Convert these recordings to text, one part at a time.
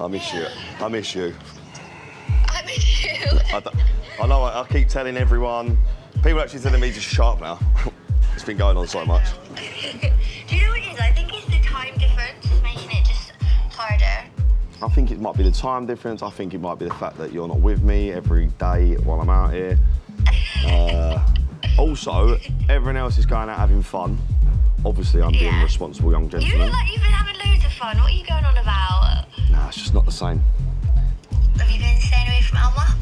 I miss you. I miss you. I miss you. I, I know. I, I keep telling everyone. People actually telling me to shut up now. it's been going on so much. Do you know what it is? I think it's the time difference is making it just harder. I think it might be the time difference. I think it might be the fact that you're not with me every day while I'm out here. Uh, also, everyone else is going out having fun. Obviously, I'm being a responsible young gentleman. You gentleman. look like you've been having loads of fun. What are you going on about? It's just not the same. Have you been staying away from Elma?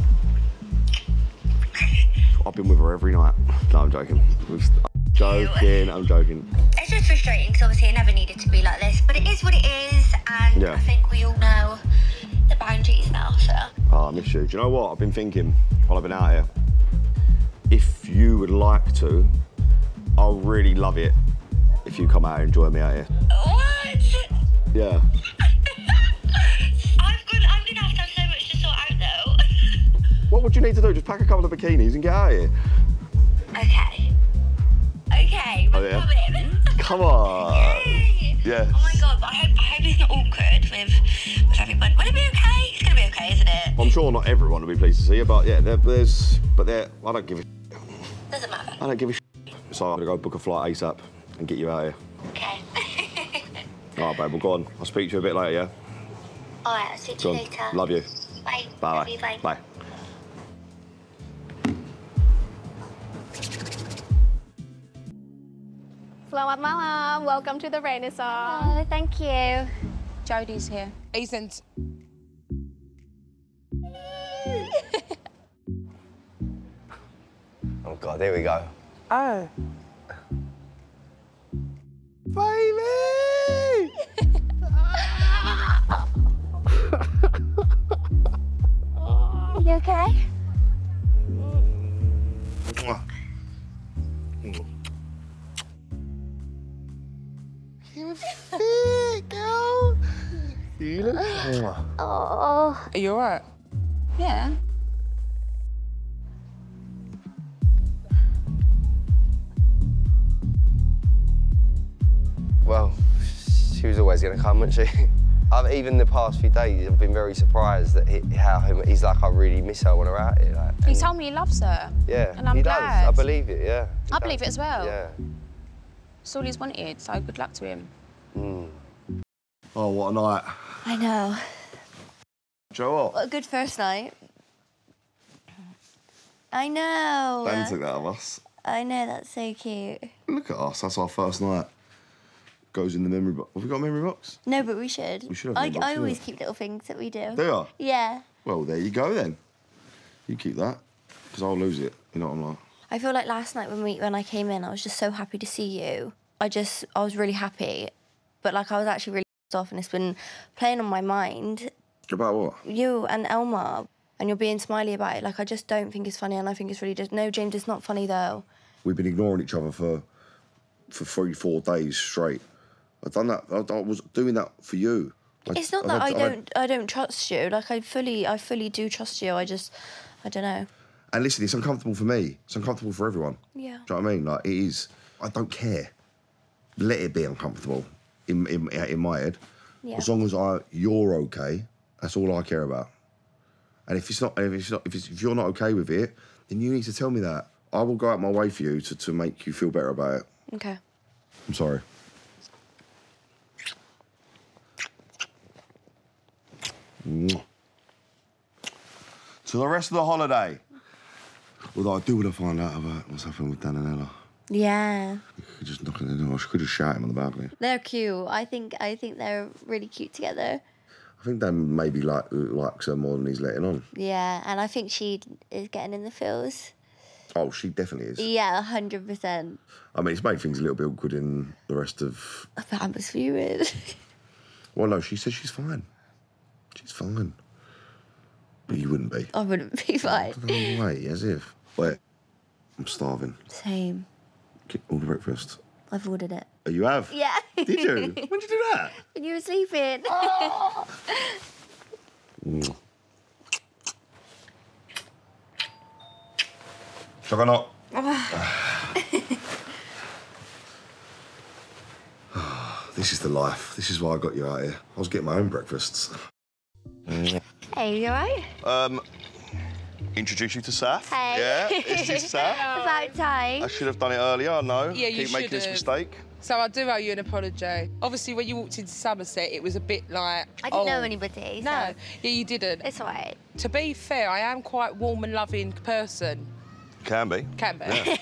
I've been with her every night. No, I'm joking. I'm joking. I'm joking. It's just frustrating because obviously it never needed to be like this, but it is what it is, and Yeah. I think we all know the boundaries now. So Oh, I miss you. Do you know what? I've been thinking while I've been out here. If you would like to, I'll really love it if you come out and join me out here. what? Yeah. What would you need to do? Just pack a couple of bikinis and get out of here. okay. Okay. Oh, we're yeah? coming. Come on. Yay. Yes. Oh my god, I hope, I hope it's not awkward with with everyone. Will it be okay? It's gonna be okay, isn't it? I'm sure not everyone will be pleased to see you, but yeah, there, there's, but there, I don't give a, Doesn't matter. I don't give a. So I'm gonna go book a flight ASAP and get you out of here. Okay. All right, babe. Well, go on. I'll speak to you a bit later. Yeah. Alright, I'll see Go you later. Love you. Bye. Bye. Love you, bye. Bye. Selamat malam. Welcome to the Renaissance. Oh, thank you. Jodie's here. Isn't. Oh God, here we go. Oh. Oh. Are you alright? Yeah. Well, she was always going to come, wasn't she? I've, even the past few days, I've been very surprised that he, how him, he's like, I really miss her when we're out here. Like, He told me he loves her. Yeah, and I'm he glad. does. I believe it. Yeah. he I does. believe it as well. Yeah. It's all he's wanted, so good luck to him. Mm. Oh, what a night. I know. Do you know what? What a good first night. I know. Ben took that of us. I know, that's so cute. Look at us. That's our first night. Goes in the memory box. Have we got a memory box? No, but we should. We should have I, one box, I yeah. always keep little things that we do. They are. Yeah. Well, there you go then. You keep that, because I'll lose it. You know what I'm like. I feel like last night when we when I came in, I was just so happy to see you. I just I was really happy, but like I was actually really pissed off, and it's been playing on my mind. About what? You and Elma, and you're being smiley about it. Like I just don't think it's funny, and I think it's really just no, James. It's not funny though. We've been ignoring each other for for three, four days straight. I've done that. I, I was doing that for you. It's not that I don't I don't trust you. Like I fully I fully do trust you. I just I don't know. And listen, it's uncomfortable for me. It's uncomfortable for everyone. Yeah. Do you know what I mean? Like it is. I don't care. Let it be uncomfortable in in, in my head. Yeah. As long as I you're okay, that's all I care about. And if it's not, if it's not, if, it's, if you're not okay with it, then you need to tell me that. I will go out my way for you to, to make you feel better about it. Okay. I'm sorry. To the rest of the holiday. Although I do want to find out about what's happening with Dan and Ella. Yeah. I could just knock on the door. I could just shout him on the balcony. They're cute. I think I think they're really cute together. I think Dan maybe like likes her more than he's letting on. Yeah, and I think she is getting in the feels. Oh, she definitely is. Yeah, hundred percent. I mean, it's made things a little bit awkward in the rest of. I'm was fuming. Well, no, she says she's fine. She's fine. But you wouldn't be. I wouldn't be fine. Way, as if. Wait, I'm starving. Same. Get all the breakfast. I've ordered it. Oh, you have? Yeah. Did you? When did you do that? when you were sleeping. Mm. Chocolate. this is the life. This is why I got you out here. I was getting my own breakfasts. Hey, you alright? Um, introduce you to Saf. Hey. Yeah, this is Saf. About time. I should have done it earlier, I know. Yeah, you Keep making this mistake. So I do owe you an apology. Obviously, when you walked into Somerset, it was a bit like. I didn't know oh. anybody. No, So yeah, you didn't. it's alright. To be fair, I am quite warm and loving person. Can be. Can be.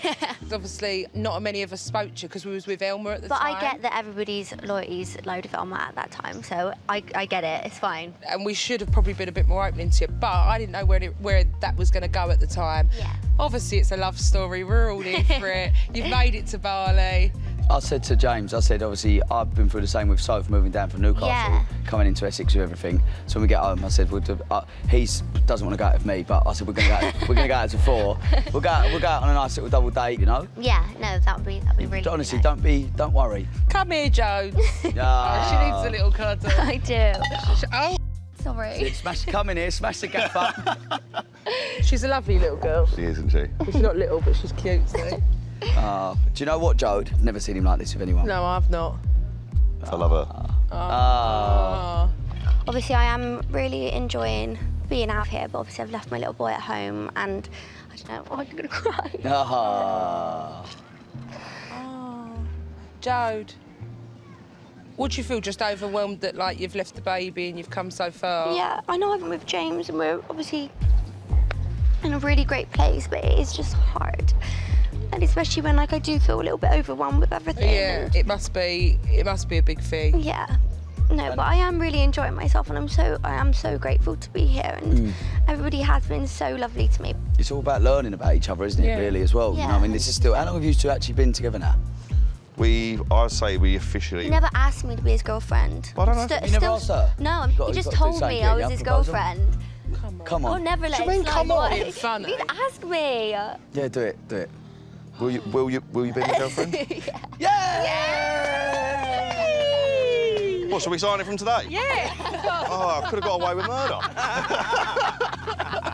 'Cause Obviously, not many of us spoke to you because we was with Elma at the But time. But I get that everybody's loyalty's load of Elma at that time, so I, I get it. It's fine. and we should have probably been a bit more open to it, but I didn't know where it, where that was going to go at the time. Yeah. Obviously, it's a love story. We're all in for it. You've made it to Bali. I said to James, I said, obviously, I've been through the same with Soph moving down from Newcastle, Yeah. coming into Essex with everything. So when we get home, I said, we'll do, uh, he doesn't want to go out with me, but I said, we're going to go, we're going to go out to four. We'll go, out, we'll go out on a nice little double date, you know. Yeah, no, that would be that would be really. Honestly, nice. don't be, don't worry. Come here, Jones. Oh, she needs a little cuddle. I do. Oh, Sorry. Smash, come in here, smash the gap up. she's a lovely little girl. She isn't she? She's not little, but she's cute. So. Uh, do you know what, Jode? I've never seen him like this with anyone. No, I've not. I love her. Ah. Oh. Obviously, I am really enjoying being out here, but obviously, I've left my little boy at home, and I don't know. Oh, I'm gonna cry. Ah. Jode, would you feel just overwhelmed that like you've left the baby and you've come so far? Yeah, I know I'm with James, and we're obviously in a really great place, but it is just hard. And especially when like I do feel a little bit overwhelmed with everything. Yeah, it must be. It must be a big thing. Yeah. No, but I am really enjoying myself, and I'm so I am so grateful to be here, and Mm. everybody has been so lovely to me. It's all about learning about each other, isn't it, Yeah. really, as well? You know, I mean, this is still, how long have you two actually been together now? We, I say we officially. He never asked me to be his girlfriend. I don't know. Sti- You never still- asked her? No, got- he just got to told me I was his girlfriend. Come I'll on. never let you it mean, slide come on? by. Being funny. You'd ask me. Yeah, do it, do it. Will you, will you, will you be my girlfriend? Yeah! Yay! what, should we sign it from today? Yeah. Oh, I could have got away with murder.